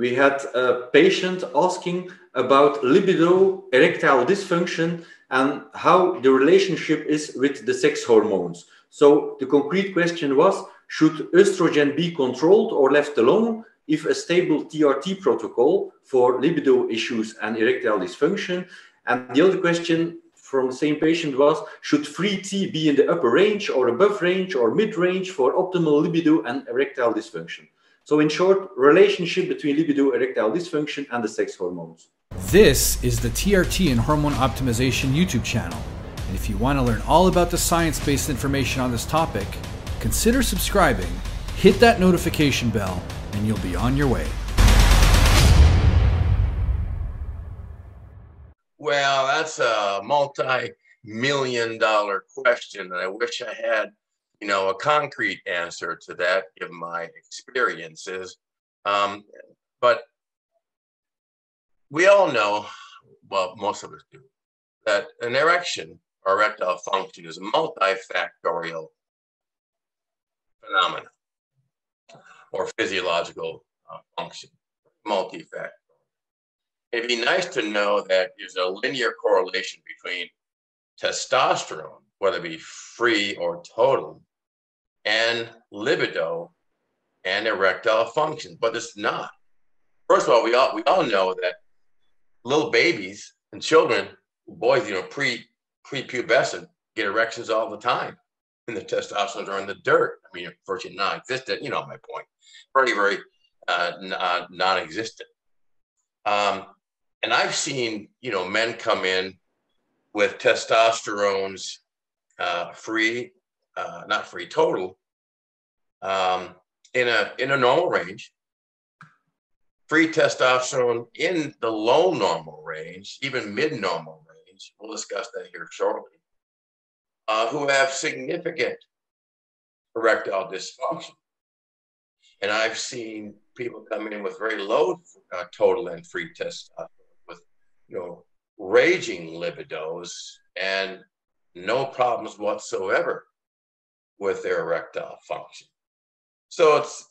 we had a patient asking about libido, erectile dysfunction, and how the relationship is with the sex hormones. So the concrete question was, should estrogen be controlled or left alone if a stable TRT protocol for libido issues and erectile dysfunction? And the other question from the same patient was, should free T be in the upper range or above range or mid range for optimal libido and erectile dysfunction? So in short, relationship between libido, erectile dysfunction and the sex hormones. This is the TRT and Hormone Optimization YouTube channel. And if you want to learn all about the science based information on this topic, consider subscribing, hit that notification bell, and you'll be on your way. Well, that's a multi million dollar question. And I wish I had, you know, a concrete answer to that given my experiences. Um, but we all know, well, most of us do, that an erection or erectile function is a multifactorial phenomenon or physiological uh, function, multifactorial. It'd be nice to know that there's a linear correlation between testosterone, whether it be free or total, and libido and erectile function, but it's not. First of all, we all we all know that little babies and children, boys, you know, pre prepubescent, get erections all the time, and the testosterone are in the dirt. I mean, virtually non-existent. You know my point. Very, very uh, uh, non-existent. Um, and I've seen, you know, men come in with testosterone's uh, free, uh, not free, total, um, in a in a normal range, free testosterone in the low normal range, even mid normal range. We'll discuss that here shortly. Uh, who have significant erectile dysfunction. And I've seen people come in with very low uh, total and free testosterone with you know, raging libidos and no problems whatsoever with their erectile function. So it's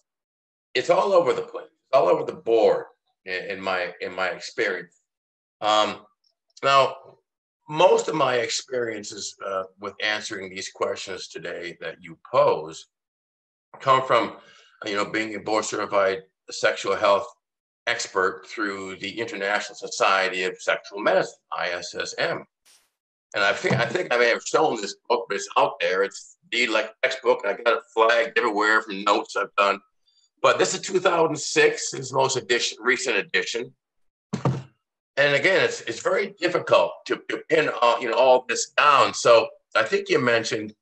it's all over the place, all over the board in, in my in my experience. Um, now, most of my experiences uh, with answering these questions today that you pose come from, you know, being a board certified sexual health expert through the International Society of Sexual Medicine, ISSM. And I think I think I may have shown this book, but it's out there. It's the like textbook. I got it flagged everywhere from notes I've done. But this is 2006, its most edition, recent edition. And again, it's it's very difficult to, to pin all, you know all this down. So I think you mentioned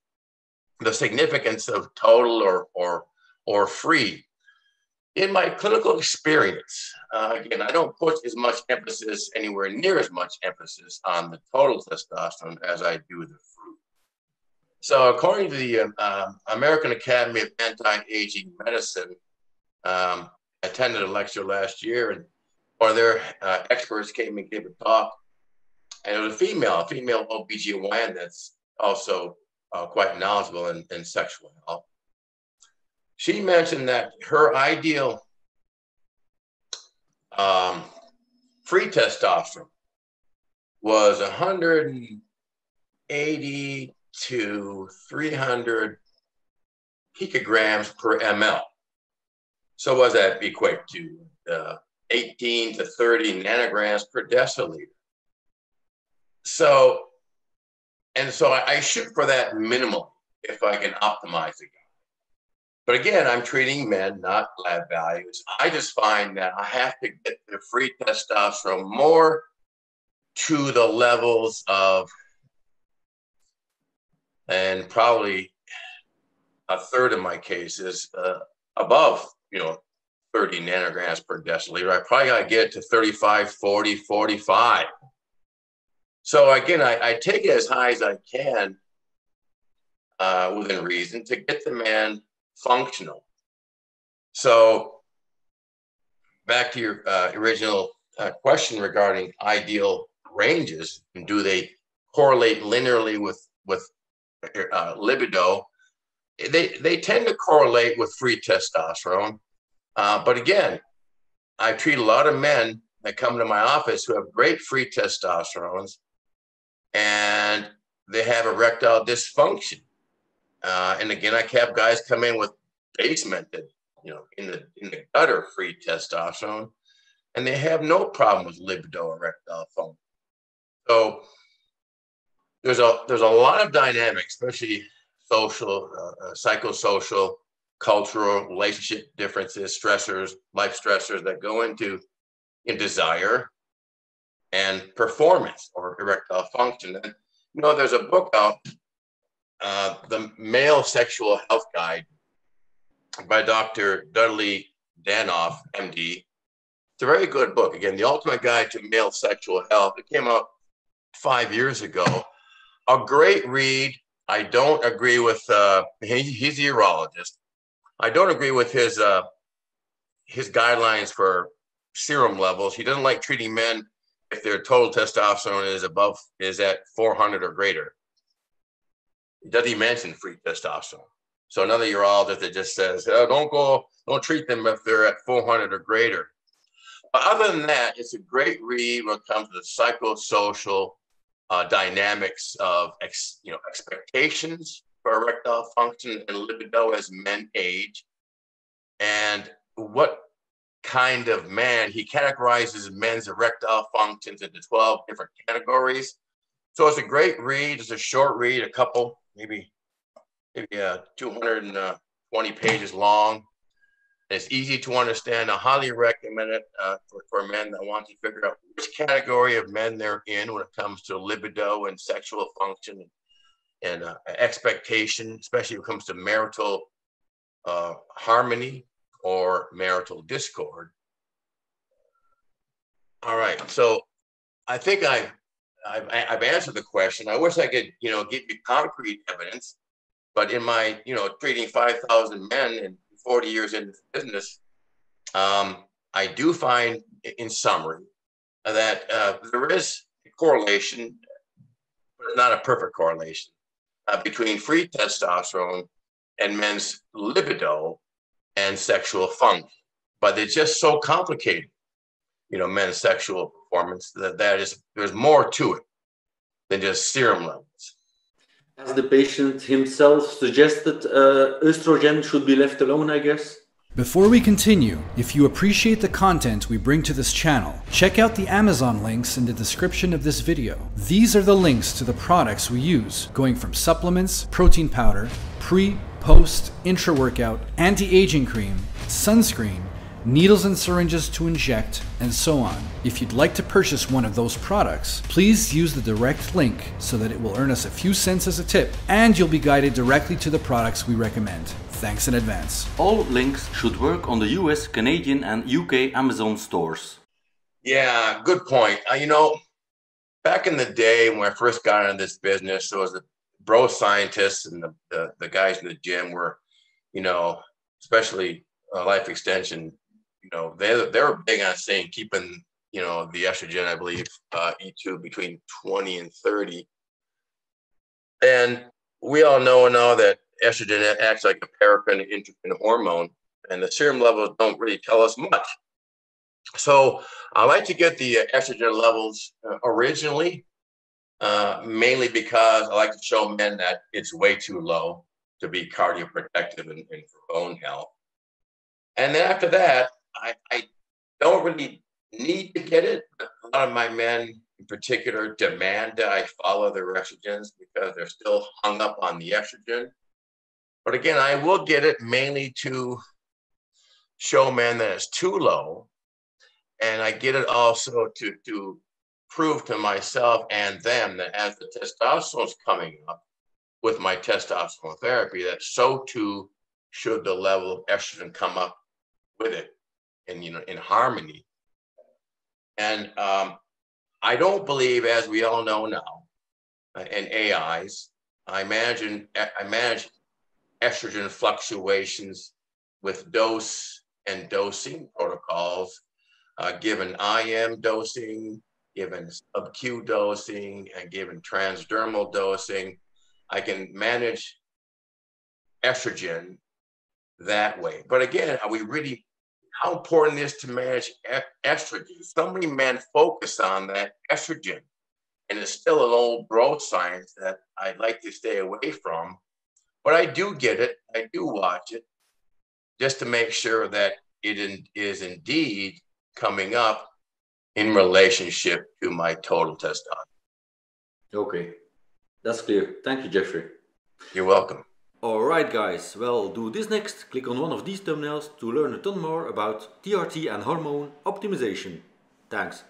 the significance of total or or or free in my clinical experience, uh, again, I don't put as much emphasis, anywhere near as much emphasis on the total testosterone as I do the fruit. So, according to the uh, American Academy of Anti-Aging Medicine, um, attended a lecture last year, and one of their uh, experts came and gave a talk, and it was a female, a female OBGYN that's also uh, quite knowledgeable in, in sexual health she mentioned that her ideal um, free testosterone was 180 to 300 picograms per ml. So does that equate to? Uh, 18 to 30 nanograms per deciliter. So, and so I, I shoot for that minimum if I can optimize it. But again, I'm treating men, not lab values. I just find that I have to get the free testosterone more to the levels of, and probably a third of my cases uh, above, you know, 30 nanograms per deciliter. I probably got to get to 35, 40, 45. So again, I, I take it as high as I can uh, within reason to get the man functional. So back to your uh, original uh, question regarding ideal ranges, and do they correlate linearly with with uh, libido? They they tend to correlate with free testosterone, uh, but again, I treat a lot of men that come to my office who have great free testosterones and they have erectile dysfunction. Uh, and again, I have guys come in with basement that, you know, in the in the gutter free testosterone, and they have no problem with libido erectile function. So there's a there's a lot of dynamics, especially social, uh, uh, psychosocial, cultural, relationship differences, stressors, life stressors that go into in desire and performance or erectile function. And you know, there's a book out, uh, the Male Sexual Health Guide by Dr. Dudley Danoff, MD. It's a very good book. Again, The Ultimate Guide to Male Sexual Health. It came out five years ago. A great read. I don't agree with, uh, he, he's a urologist. I don't agree with his, uh, his guidelines for serum levels. He doesn't like treating men if their total testosterone is above, is at 400 or greater. He doesn't mention free testosterone. So another urologist that just says, oh, don't go, don't treat them if they're at 400 or greater. But other than that, it's a great read when it comes to the psychosocial uh, dynamics of ex, you know expectations for erectile function and libido as men age, and what kind of man he categorizes men's erectile functions into 12 different categories. So it's a great read. It's a short read, a couple, maybe maybe uh, 220 pages long. It's easy to understand. I highly recommend it uh, for, for men that want to figure out which category of men they're in when it comes to libido and sexual function and, and uh, expectation, especially when it comes to marital uh, harmony or marital discord. All right, so I think I, I've, I've answered the question. I wish I could, you know, give you concrete evidence, but in my, you know, treating 5,000 men and 40 years in business, um, I do find, in summary, that uh, there is a correlation, but it's not a perfect correlation, uh, between free testosterone and men's libido and sexual function. But it's just so complicated, you know, men's sexual performance that that is there's more to it than just serum levels as the patient himself suggested, uh, estrogen should be left alone, I guess. Before we continue, if you appreciate the content we bring to this channel, check out the Amazon links in the description of this video. These are the links to the products we use, going from supplements, protein powder, pre, post, intra workout, anti aging cream, sunscreen, needles and syringes to inject, and so on. If you'd like to purchase one of those products, please use the direct link so that it will earn us a few cents as a tip, and you'll be guided directly to the products we recommend. Thanks in advance. All links should work on the US, Canadian, and UK Amazon stores. Yeah, good point. Uh, you know, back in the day when I first got into this business, there was the bro scientists and the, the, the guys in the gym were, you know, especially uh, life extension you know, they they were big on saying keeping, you know, the estrogen, I believe, uh, E2 between 20 and 30. And we all know now that estrogen acts like a paracrine endocrine hormone, and the serum levels don't really tell us much. So I like to get the estrogen levels uh, originally, uh, mainly because I like to show men that it's way too low to be cardioprotective and, and for bone health. And then after that, I, I don't really need to get it. A lot of my men in particular demand that I follow their estrogens because they're still hung up on the estrogen. But again, I will get it mainly to show men that it's too low. And I get it also to, to prove to myself and them that as the testosterone is coming up with my testosterone therapy, that so too should the level of estrogen come up with it and you know in harmony. And um, I don't believe, as we all know now, uh, in AIs, I imagine I manage estrogen fluctuations with dose and dosing protocols, uh, given IM dosing, given sub-Q dosing, and given transdermal dosing. I can manage estrogen that way. But again, are we really how important it is to manage estrogen. So many men focus on that estrogen, and it's still an old bro science that I'd like to stay away from. But I do get it, I do watch it, just to make sure that it is indeed coming up in relationship to my total testosterone. Okay, that's clear. Thank you, Jeffrey. You're welcome. Alright guys, well do this next, click on one of these thumbnails to learn a ton more about TRT and hormone optimization. Thanks.